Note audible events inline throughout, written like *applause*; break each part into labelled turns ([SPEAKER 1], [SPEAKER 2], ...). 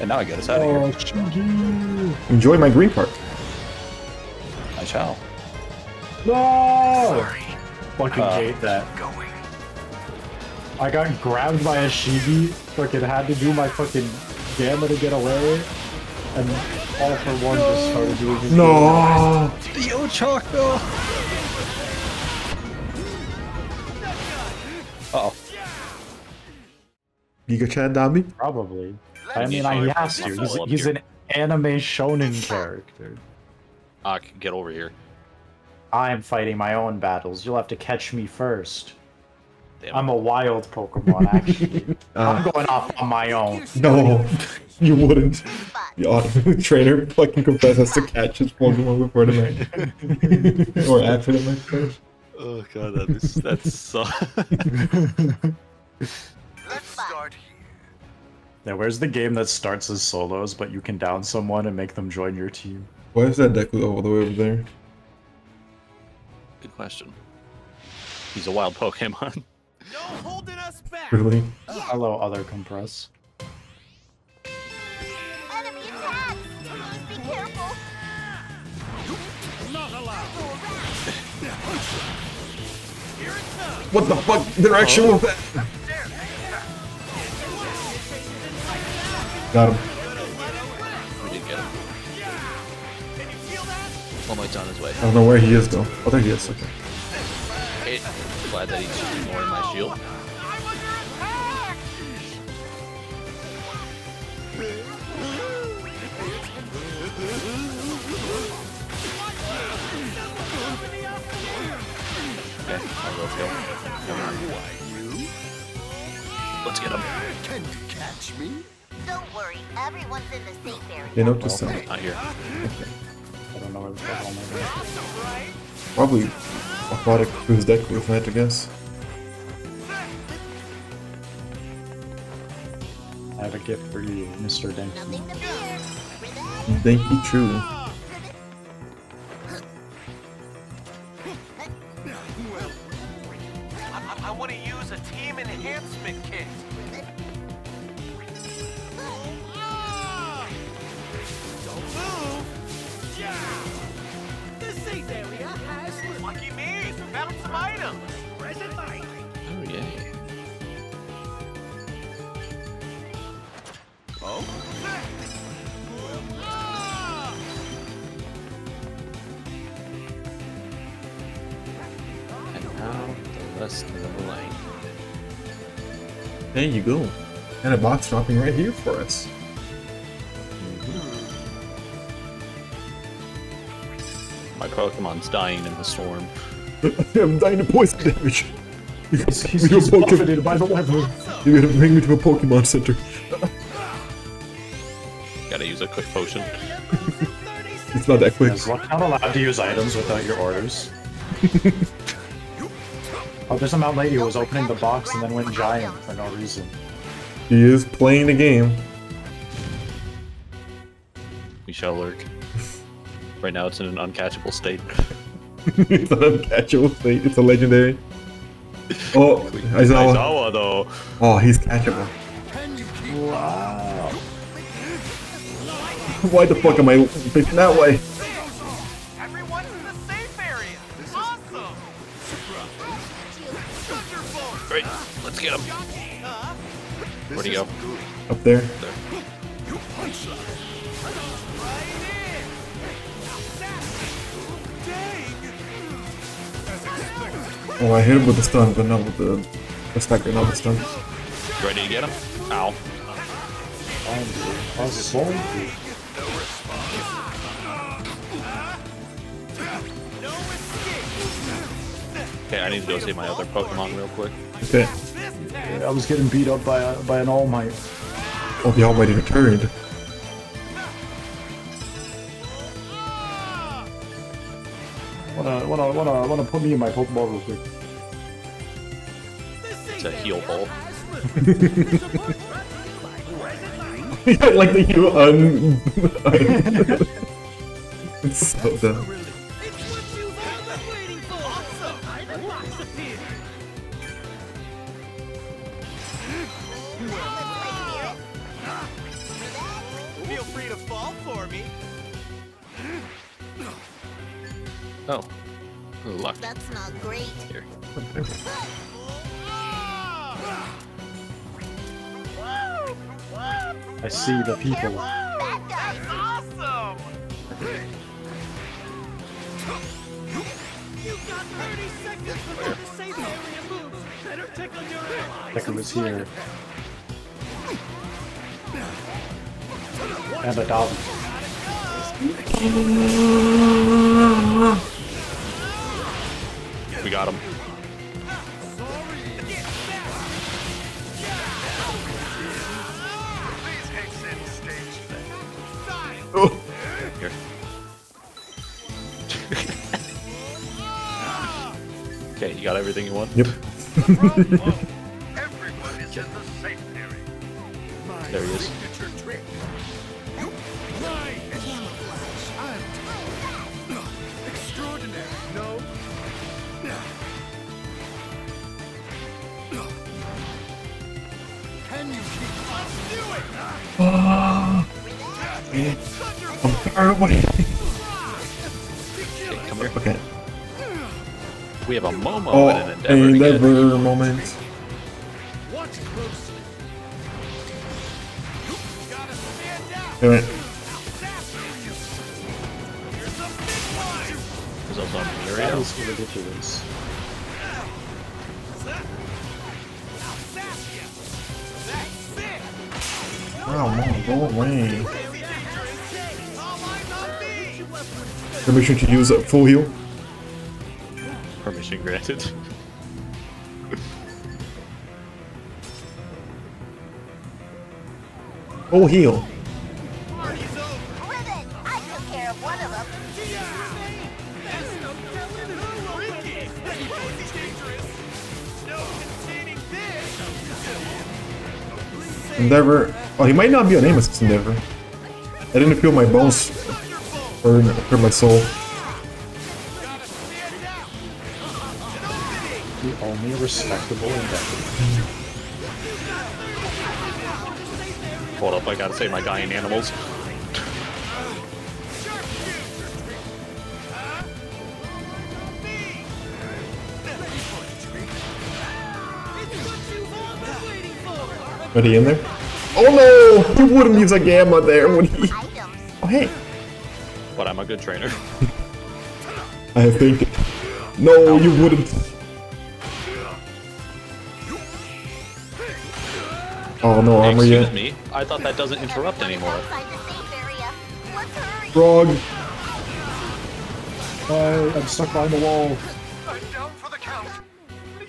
[SPEAKER 1] And now I get us out of
[SPEAKER 2] Oh,
[SPEAKER 1] here.
[SPEAKER 2] Shinji.
[SPEAKER 3] Enjoy my green part.
[SPEAKER 1] I shall.
[SPEAKER 2] No! Sorry. Fucking
[SPEAKER 1] Uh,
[SPEAKER 2] hate that. I got grabbed by a Shigi, fucking had to do my fucking gamma to get away, and all for one just started doing his
[SPEAKER 3] No.
[SPEAKER 1] Yo, Choco! Uh oh.
[SPEAKER 3] Giga Chan Dami?
[SPEAKER 2] Probably. I mean, I, he has to. He's, he's an anime shonen character.
[SPEAKER 1] Ah, get over here.
[SPEAKER 2] I am fighting my own battles. You'll have to catch me first.
[SPEAKER 1] Damn.
[SPEAKER 2] I'm a wild Pokemon, actually. *laughs* I'm going off on my own.
[SPEAKER 3] No, *laughs* you wouldn't. The auto *laughs* trainer fucking confess has to catch his Pokemon before the match. or after the match.
[SPEAKER 1] Oh god, that is that's so.
[SPEAKER 4] Let's start here.
[SPEAKER 2] Now, where's the game that starts as solos, but you can down someone and make them join your team?
[SPEAKER 3] Why is that Deku all the way over there?
[SPEAKER 1] Good question. He's a wild Pokemon. *laughs*
[SPEAKER 4] No holding us back.
[SPEAKER 3] Really?
[SPEAKER 2] Hello, other compress.
[SPEAKER 5] Enemy attacks! Please be careful.
[SPEAKER 4] Not allowed. Here it comes.
[SPEAKER 3] What the fuck direction was that? Got him.
[SPEAKER 1] we did get him.
[SPEAKER 4] Can you feel?
[SPEAKER 1] Almost on his way.
[SPEAKER 3] I don't know where he is though. Oh, there he is. Okay.
[SPEAKER 1] Hey, glad that he's just ignoring my shield.
[SPEAKER 4] I'm under attack.
[SPEAKER 1] Okay, I'll go kill. Let's get him.
[SPEAKER 4] Can you catch me?
[SPEAKER 5] Don't worry, everyone's in the safe area.
[SPEAKER 3] Yeah, note to self.
[SPEAKER 1] Not here.
[SPEAKER 2] I don't know where the fuck all my.
[SPEAKER 3] Probably aquatic whose Deku if I had to guess.
[SPEAKER 2] I have a gift for you, Mr. Denki.
[SPEAKER 5] Nothing to fear. Ribbit.
[SPEAKER 3] Thank you, true. There you go. And a box dropping right here for us.
[SPEAKER 1] My Pokemon's dying in the storm. *laughs*
[SPEAKER 3] I'm dying of poison damage. You gotta,
[SPEAKER 2] He's,
[SPEAKER 3] bring
[SPEAKER 2] he's,
[SPEAKER 3] me to
[SPEAKER 2] he's buffeted by the weather.
[SPEAKER 3] you gotta bring me to a Pokemon Center. *laughs*
[SPEAKER 1] Gotta use a quick potion. *laughs*
[SPEAKER 3] It's not that quick.
[SPEAKER 2] Is Luck not allowed to use items without your orders? Oh, there's a Mount Lady who was opening the box and then went giant for no reason.
[SPEAKER 3] He is playing the game.
[SPEAKER 1] We shall lurk. *laughs* Right now it's in an uncatchable state. *laughs*
[SPEAKER 3] it's an uncatchable state. It's a legendary. Oh, *laughs* Aizawa.
[SPEAKER 1] Aizawa though.
[SPEAKER 3] Oh, he's catchable.
[SPEAKER 2] Wow.
[SPEAKER 3] Why the fuck am I facing that way? There.
[SPEAKER 1] There.
[SPEAKER 4] Right in. Dang.
[SPEAKER 3] Oh, I hit him with the stun, but not with the, the stacker, not the stun.
[SPEAKER 1] You ready to get him? Ow.
[SPEAKER 2] Oh, salty.
[SPEAKER 4] No escape.
[SPEAKER 1] Okay, I need to go save my other Pokemon real quick.
[SPEAKER 3] Okay.
[SPEAKER 4] This time.
[SPEAKER 2] I was getting beat up by a, by an All Might.
[SPEAKER 3] Oh, the Almighty returned.
[SPEAKER 2] Wanna, wanna, wanna, wanna put me in my Pokeball real quick.
[SPEAKER 1] It's a heal ball. *laughs*
[SPEAKER 3] like the you un. *laughs* it's *laughs* so dumb.
[SPEAKER 2] See the people.
[SPEAKER 5] Bad guys.
[SPEAKER 4] Awesome! You've got 30 seconds before the safe area moves. Better tickle your allies.
[SPEAKER 2] Deku was here. And a dog.
[SPEAKER 1] We got him. *laughs*
[SPEAKER 4] extraordinary. No. Can you keep? Let's do it. Ah.
[SPEAKER 3] Far oh. away. *laughs*
[SPEAKER 1] Okay, come here.
[SPEAKER 3] Okay.
[SPEAKER 1] We have a Momo
[SPEAKER 3] Oh,
[SPEAKER 1] and an
[SPEAKER 3] a
[SPEAKER 1] Endeavor. to get.
[SPEAKER 3] moment.
[SPEAKER 4] Watch closely. Gotta stand out.
[SPEAKER 3] Damn it.
[SPEAKER 4] Here's a big one.
[SPEAKER 1] There's also a
[SPEAKER 2] That
[SPEAKER 1] Muriel.
[SPEAKER 2] ridiculous.
[SPEAKER 4] That's it.
[SPEAKER 3] Oh, man, go away.
[SPEAKER 4] Very dangerous. All eyes on me.
[SPEAKER 3] Permission to use a full heal.
[SPEAKER 1] Permission granted.
[SPEAKER 3] Full heal. Endeavor. Oh, he might not be a assist Endeavor. I didn't feel my bones
[SPEAKER 4] Thunderbolt.
[SPEAKER 3] or my soul.
[SPEAKER 2] The only respectable endeavor.
[SPEAKER 1] Hold up, I gotta save my dying animals.
[SPEAKER 3] Are he in there? Oh no! *laughs* He wouldn't use a gamma there, would he? Oh hey,
[SPEAKER 1] But I'm a good trainer. *laughs*
[SPEAKER 3] I think. No, you wouldn't. Oh no armor
[SPEAKER 1] Excuse
[SPEAKER 3] yet.
[SPEAKER 1] me. I thought that doesn't interrupt anymore.
[SPEAKER 5] Outside the safe area. Let's hurry.
[SPEAKER 3] Frog.
[SPEAKER 2] Uh, I'm stuck behind the wall.
[SPEAKER 4] I'm down for the count.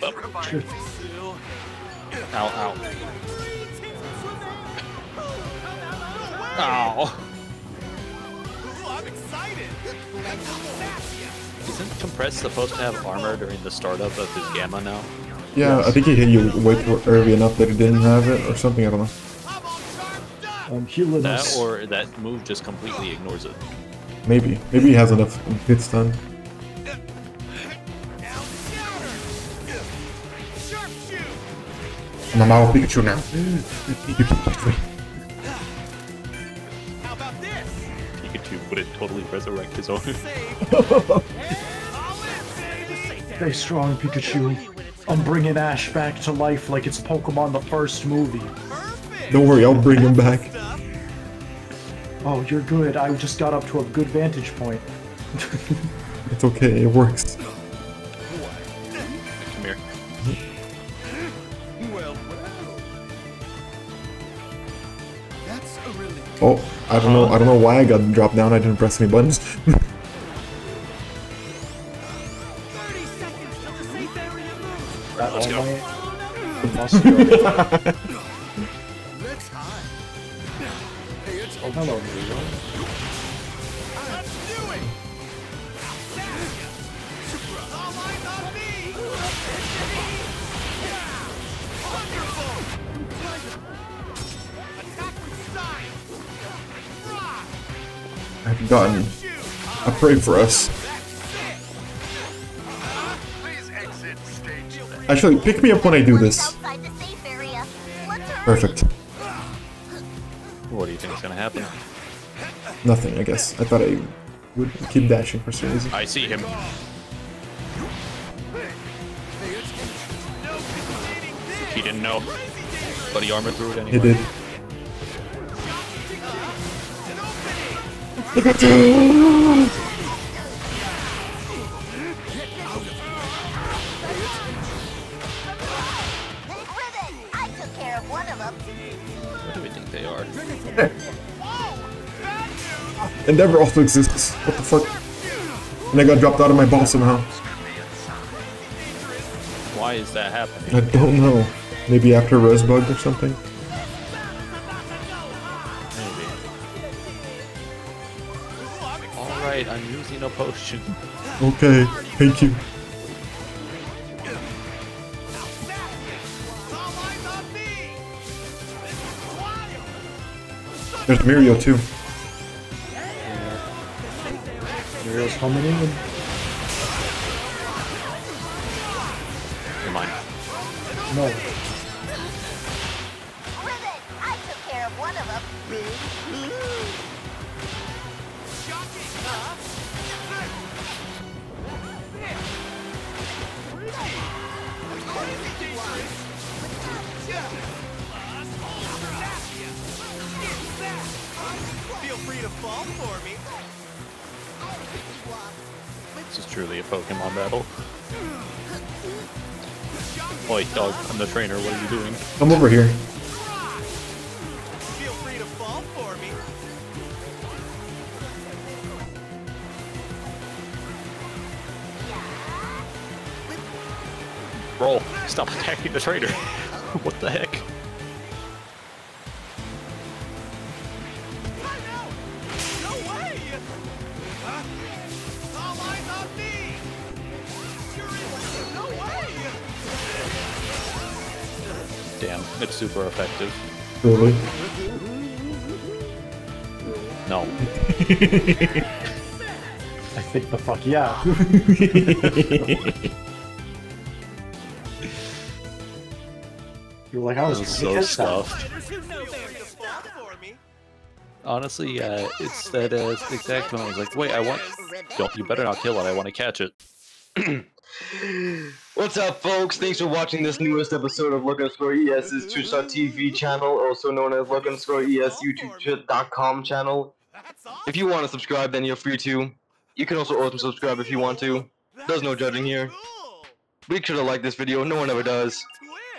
[SPEAKER 1] Oh.
[SPEAKER 4] Revive me, Sil.
[SPEAKER 1] Ow, ow. Ow.
[SPEAKER 4] I'm excited.
[SPEAKER 1] Isn't Compressed supposed to have armor during the startup of his gamma now?
[SPEAKER 3] Yeah, I think he hit you way too early enough that he didn't have it or something. I don't know.
[SPEAKER 4] I'm all charged up.
[SPEAKER 2] I'm healing
[SPEAKER 1] That
[SPEAKER 2] us.
[SPEAKER 1] or that move just completely ignores it.
[SPEAKER 3] Maybe. Maybe he has enough hits done.
[SPEAKER 4] Now counter. Sharpshoot.
[SPEAKER 3] I'm a Mao Pikachu now. You can.
[SPEAKER 4] How about this?
[SPEAKER 1] Pikachu wouldn't totally resurrect his own. *laughs*
[SPEAKER 4] Save. All in, baby.
[SPEAKER 2] Stay strong, Pikachu. I'm bringing Ash back to life like it's Pokemon the first movie.
[SPEAKER 4] Perfect.
[SPEAKER 3] Don't worry, I'll bring him back.
[SPEAKER 2] Oh, you're good. I just got up to a good vantage point. *laughs*
[SPEAKER 3] It's okay, it works.
[SPEAKER 1] Come here.
[SPEAKER 4] Well, well. That's a relief.
[SPEAKER 3] Oh, I don't know. I don't know why I got dropped down. I didn't press any buttons. *laughs*
[SPEAKER 4] With style. Rock.
[SPEAKER 3] I've. I pray for us.
[SPEAKER 4] Please exit stage.
[SPEAKER 3] Actually, pick me up when I do this. Perfect.
[SPEAKER 1] What do you think is gonna happen?
[SPEAKER 3] Nothing, I guess. I thought I would keep dashing for some reason.
[SPEAKER 1] I see him. He didn't know, but he armor through it anyway.
[SPEAKER 3] He did.
[SPEAKER 5] Ribbon!
[SPEAKER 3] Endeavor also exists. What the fuck? And I got dropped out of my ball somehow.
[SPEAKER 1] Why is that happening?
[SPEAKER 3] I don't know. Maybe after Rosebud or something?
[SPEAKER 1] Maybe. Alright, I'm using a potion.
[SPEAKER 3] Okay, thank you.
[SPEAKER 4] All eyes on me! This is wild!
[SPEAKER 3] There's Mirio too.
[SPEAKER 2] Mirio's coming in.
[SPEAKER 1] Never mind.
[SPEAKER 2] No.
[SPEAKER 1] Truly a Pokemon battle. Oi, dog, I'm the trainer, what are you doing?
[SPEAKER 3] Come over here.
[SPEAKER 4] Feel free to fall for me.
[SPEAKER 1] Roll! Stop attacking the trainer! *laughs* what the heck? Damn, it's super effective.
[SPEAKER 3] Really?
[SPEAKER 1] No. *laughs*
[SPEAKER 2] I think the fuck yeah. *laughs* You're like, I was
[SPEAKER 1] This is
[SPEAKER 2] trying to
[SPEAKER 1] so stuffed.
[SPEAKER 4] Feel free to fall for me.
[SPEAKER 1] Honestly, uh, it's that uh, exact moment. I was like, wait, I want. Don't, you better not kill it. I want to catch it. *clears throat*
[SPEAKER 6] What's up, folks? Thanks for watching this newest episode of Luck Underscore ES's Twitch.tv channel, also known as Luck Underscore ES YouTube.com channel. If you want to subscribe, then you're free to. You can also auto-subscribe if you want to. There's no judging here. Make sure to like this video, no one ever does.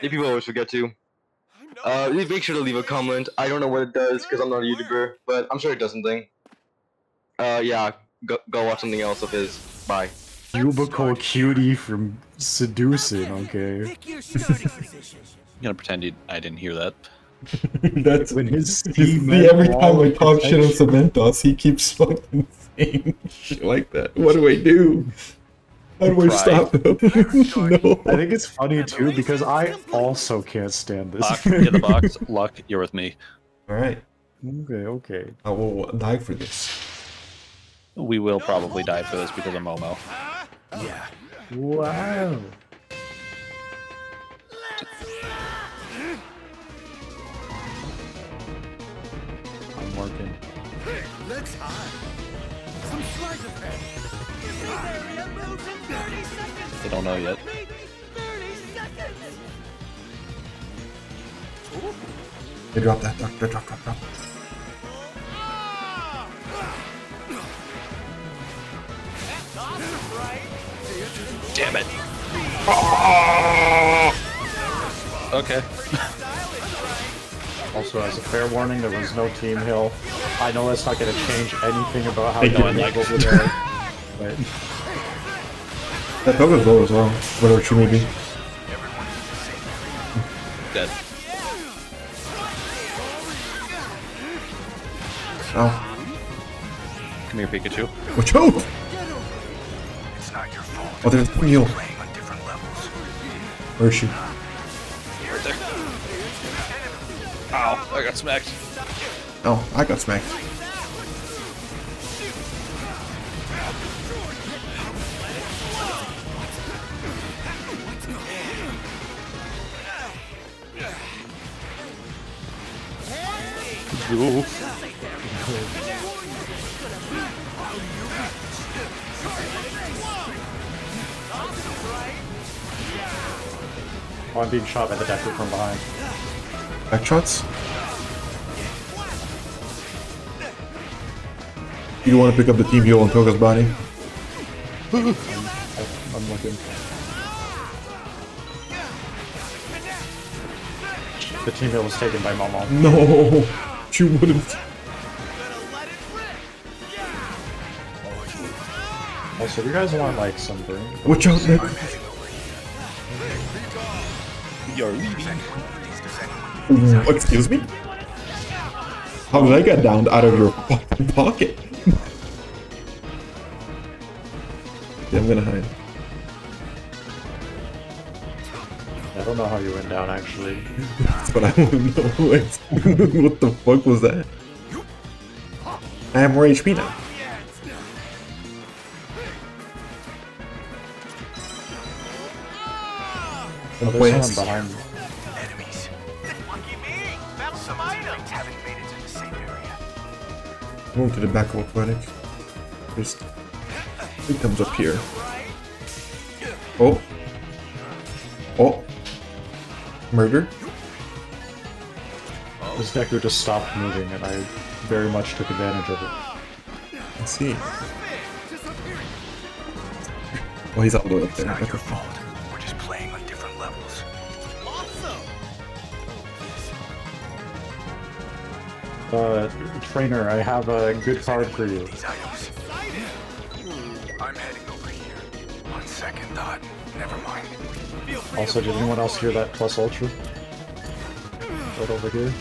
[SPEAKER 6] If people always forget to. Uh, make sure to leave a comment. I don't know what it does, because I'm not a YouTuber, but I'm sure it does something. Uh, yeah, go, go watch something else of his. Bye.
[SPEAKER 2] Cubicle cutie from seducing, okay?
[SPEAKER 4] Pick your. *laughs*
[SPEAKER 1] I'm gonna pretend you, I didn't hear that. *laughs*
[SPEAKER 3] That's
[SPEAKER 2] When his
[SPEAKER 3] You every time
[SPEAKER 2] all
[SPEAKER 3] I talk shit on
[SPEAKER 2] protection.
[SPEAKER 3] Cementoss, he keeps fucking saying *laughs* shit like that. What do I do? How do I stop him? no.
[SPEAKER 2] I think it's funny too because I also can't stand this.
[SPEAKER 1] Lock, get the box. Luck, you're with me.
[SPEAKER 3] Alright,
[SPEAKER 2] okay, okay.
[SPEAKER 3] I will die for this.
[SPEAKER 1] We will probably die for this because of Momo.
[SPEAKER 2] Wow. I'm working.
[SPEAKER 4] Looks hot. Some sleight of hand. This area moves in 30 seconds.
[SPEAKER 1] They don't know yet.
[SPEAKER 4] Maybe 30 seconds.
[SPEAKER 3] They drop that, drop, drop, drop, drop,
[SPEAKER 1] Damn it! Okay. *laughs*
[SPEAKER 2] Also, as a fair warning, there was no team hill. I know that's not going to change anything about how
[SPEAKER 3] Thank
[SPEAKER 2] you
[SPEAKER 3] you.
[SPEAKER 2] like over there. But
[SPEAKER 3] That dog is low as well. Whatever she may be.
[SPEAKER 1] Dead.
[SPEAKER 3] Oh.
[SPEAKER 1] Come here, Pikachu.
[SPEAKER 3] Watch out! Oh, there's Neil. Where is she?
[SPEAKER 1] Right there. Ow, I got smacked.
[SPEAKER 3] Oh, I got smacked.
[SPEAKER 1] Ooh.
[SPEAKER 2] Oh, I'm being shot by the Deku from behind.
[SPEAKER 3] Back shots. You don't want to pick up the team heal on Toga's body.
[SPEAKER 2] I'm looking. The team heal was taken by Momo.
[SPEAKER 3] No, *laughs* you wouldn't.
[SPEAKER 2] Oh, also, do you guys want like some burn?
[SPEAKER 3] Watch out, Nick.
[SPEAKER 1] We are leaving.
[SPEAKER 3] Ooh, mm. Excuse me? How did I get down out of your fucking pocket? *laughs* yeah, I'm gonna hide.
[SPEAKER 2] I don't know how you went down actually. *laughs*
[SPEAKER 3] That's what I want to know. What the fuck was that? I have more HP now.
[SPEAKER 2] Oh,
[SPEAKER 3] Wait,
[SPEAKER 2] there's someone behind me.
[SPEAKER 4] Enemies. Lucky me. Found some items. Haven't made it to the safe area.
[SPEAKER 3] Going to the back of aquatic. There's. He comes up here. Oh. Oh. Murder.
[SPEAKER 2] This Deku just stopped moving and I very much took advantage of it.
[SPEAKER 3] Let's see. Oh, he's all the way up there.
[SPEAKER 4] Levels. Awesome.
[SPEAKER 2] Uh, trainer, I have a good card for you.
[SPEAKER 4] These items. I'm heading over here. On second thought, never mind.
[SPEAKER 2] Also, did anyone else hear that plus ultra? Right over here.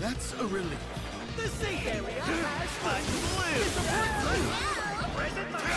[SPEAKER 4] That's a relief. The safe area has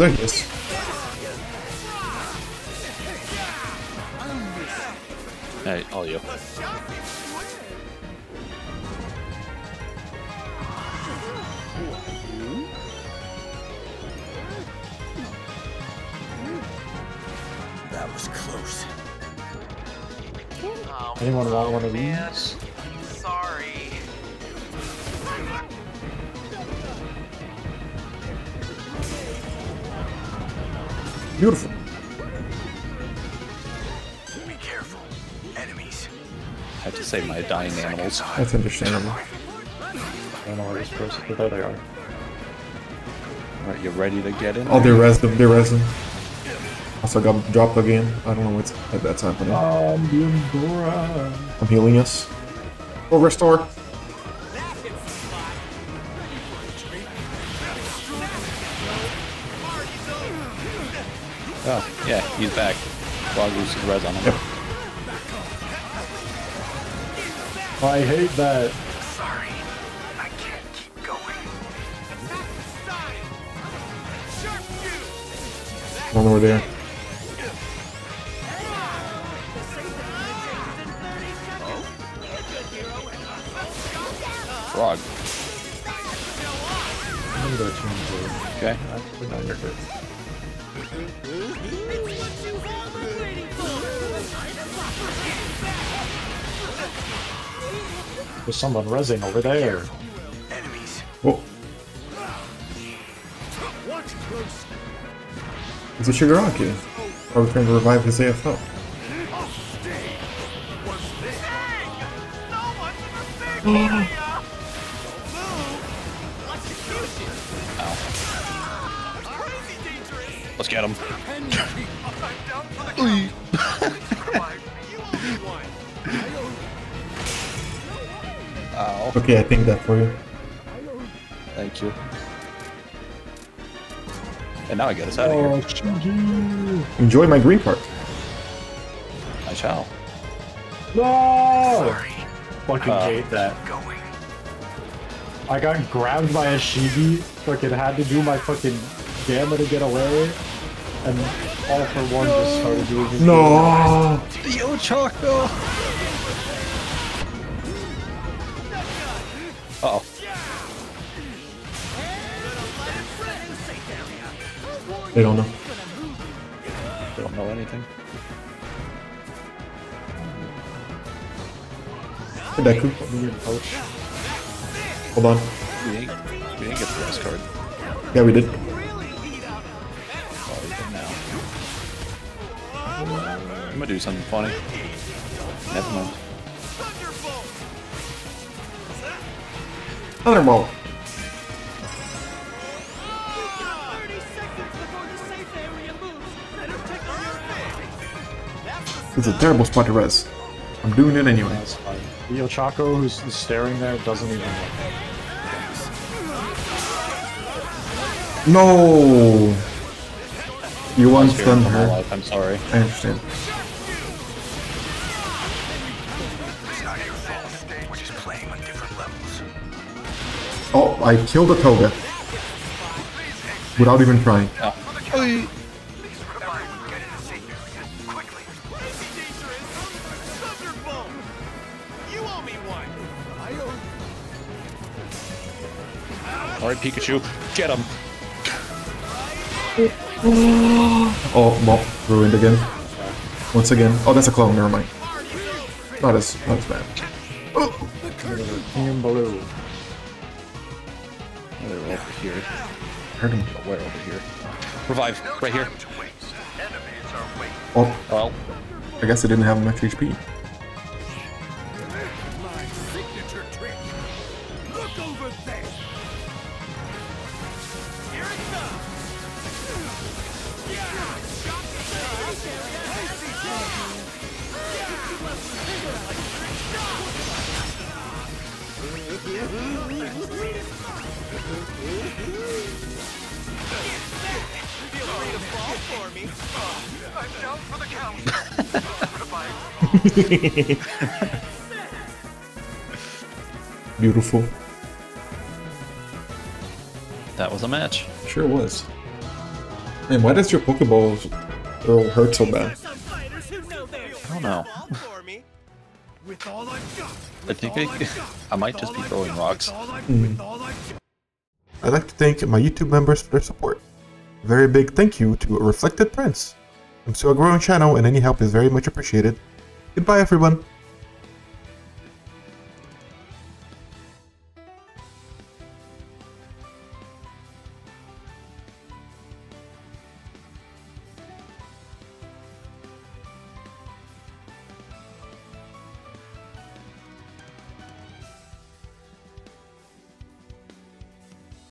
[SPEAKER 3] There he is.
[SPEAKER 1] Hey, all you.
[SPEAKER 4] That was close.
[SPEAKER 2] Anyone want one of these?
[SPEAKER 3] Beautiful.
[SPEAKER 4] Be careful. Enemies.
[SPEAKER 1] I have to save my dying animals.
[SPEAKER 3] That's understandable.
[SPEAKER 2] I don't know where this person. But there they are.
[SPEAKER 1] Alright, you ready to get in?
[SPEAKER 3] Oh, they res them. They res them. Also got dropped again. I don't know what's that's happening.
[SPEAKER 2] Um,
[SPEAKER 3] I'm healing us. Oh, restore.
[SPEAKER 1] Yeah, he's back. Frog loses res on him.
[SPEAKER 3] Yep.
[SPEAKER 2] I hate that.
[SPEAKER 4] Sorry. I can't keep going.
[SPEAKER 3] One over there.
[SPEAKER 1] Frog.
[SPEAKER 2] me go two and two.
[SPEAKER 1] Okay.
[SPEAKER 2] There's someone rezzing over there.
[SPEAKER 3] Whoa. It's a Shigaraki. Are we trying to revive his AFL?
[SPEAKER 1] Let's get him.
[SPEAKER 3] Okay, I think that for you.
[SPEAKER 1] Thank you. And now I get us out of
[SPEAKER 2] Oh,
[SPEAKER 1] here.
[SPEAKER 2] Shinji!
[SPEAKER 3] Enjoy my green part.
[SPEAKER 1] I shall.
[SPEAKER 2] No! Sorry. Fucking
[SPEAKER 1] Uh,
[SPEAKER 2] hate that. I got grabbed by a Shibi, fucking had to do my fucking gamma to get away, and all for one just started doing his
[SPEAKER 3] No.
[SPEAKER 1] Yo, Choco!
[SPEAKER 3] They don't know.
[SPEAKER 1] They don't know anything.
[SPEAKER 3] Hey, Deku. Hold on.
[SPEAKER 1] We didn't, we didn't get the rest card.
[SPEAKER 3] Yeah, we did.
[SPEAKER 1] Oh. I'm gonna do something funny. Never mind.
[SPEAKER 3] Thunderbolt. It's a terrible spot to res. I'm doing it anyway.
[SPEAKER 2] That's fine. The Ochako who's staring there doesn't even look.
[SPEAKER 3] No. You once
[SPEAKER 1] Here,
[SPEAKER 3] done
[SPEAKER 1] for my
[SPEAKER 3] her.
[SPEAKER 1] life, I'm sorry.
[SPEAKER 3] I understand. Oh, I killed a toga. Without even trying.
[SPEAKER 1] Oh. Pikachu. Get him.
[SPEAKER 3] Oh, oh well, ruined again. Once again. Oh, that's a clone, never mind. Not as, not as bad.
[SPEAKER 2] King and Blue.
[SPEAKER 1] Oh, they're over here.
[SPEAKER 3] Hurt him.
[SPEAKER 1] Oh, where over here? Revive. Right here.
[SPEAKER 3] Oh,
[SPEAKER 1] Well,
[SPEAKER 3] I guess I didn't have much HP. *laughs* Beautiful.
[SPEAKER 1] that was a match.
[SPEAKER 3] Sure was. Man, why does your Pokeball throw hurt so bad?
[SPEAKER 4] Some fighters who know their
[SPEAKER 1] I don't know.
[SPEAKER 4] fall for me. With all I've got.
[SPEAKER 1] I think I, I might just be throwing rocks. Mm-hmm.
[SPEAKER 3] I'd like to thank my YouTube members for their support. Very big thank you to Reflected Prince. I'm still a growing channel and any help is very much appreciated. Goodbye everyone.